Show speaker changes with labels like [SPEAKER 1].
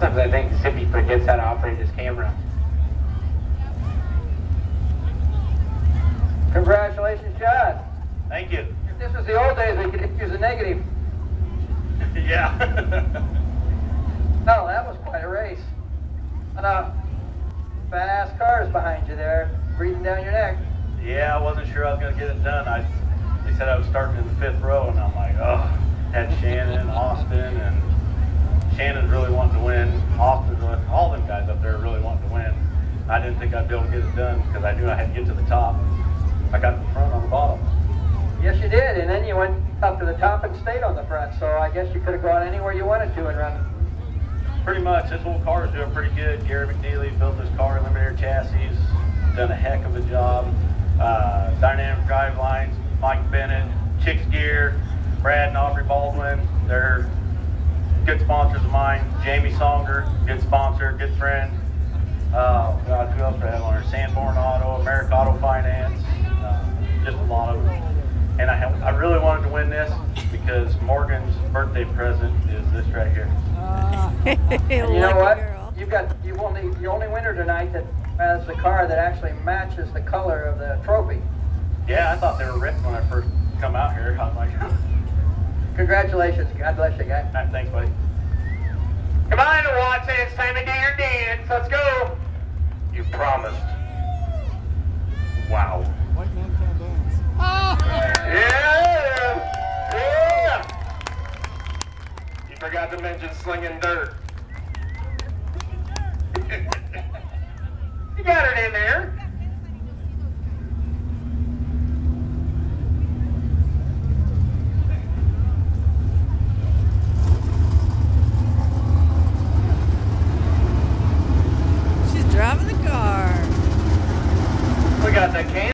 [SPEAKER 1] Sometimes I think Sippy forgets how to operate his camera.
[SPEAKER 2] Congratulations, John.
[SPEAKER 3] Thank you.
[SPEAKER 2] If this was the old days, we could use a negative.
[SPEAKER 3] yeah.
[SPEAKER 2] No, that was quite a race. And uh, fast cars behind you there, breathing down your neck.
[SPEAKER 3] yeah, I wasn't sure I was going to get it done. I, they said I was starting in the fifth row, and I'm like, oh, had Shannon, Austin, and Shannon's really wanting to win. Austin's, really- all them guys up there are really wanting to win. I didn't think I'd be able to get it done because I knew I had to get to the top. I got the front on the bottom.
[SPEAKER 2] Yes, you did, and then you went up to the top and stayed on the front. So I guess you could have gone anywhere you wanted to and run.
[SPEAKER 3] Pretty much, this whole car is doing pretty good. Gary McNeely built this car, limited air chassis, done a heck of a job. Uh, dynamic drive lines, Mike Bennett, Chicks Gear, Brad and Aubrey Baldwin, they're good sponsors of mine. Jamie Songer, good sponsor, good friend. Uh, God, who else do I have on there? Sanborn Auto, America Auto Finance, uh, just a lot of them. And I, have, I really wanted to win this because Morgan's birthday present is this right here.
[SPEAKER 2] And you know what?
[SPEAKER 4] girl.
[SPEAKER 2] You've got you only the only winner tonight that has the car that actually matches the color of the trophy.
[SPEAKER 3] Yeah, I thought they were ripped when I first come out here. I was like,
[SPEAKER 2] Congratulations. God bless you, guy.
[SPEAKER 3] "Ah, thanks, buddy.
[SPEAKER 1] Come on, Watson, it's time to do your dance. Let's go.
[SPEAKER 3] You promised. Wow.
[SPEAKER 5] White man can't dance.
[SPEAKER 1] Yeah! Yeah! You forgot to mention slinging dirt. driving the car. We got that can.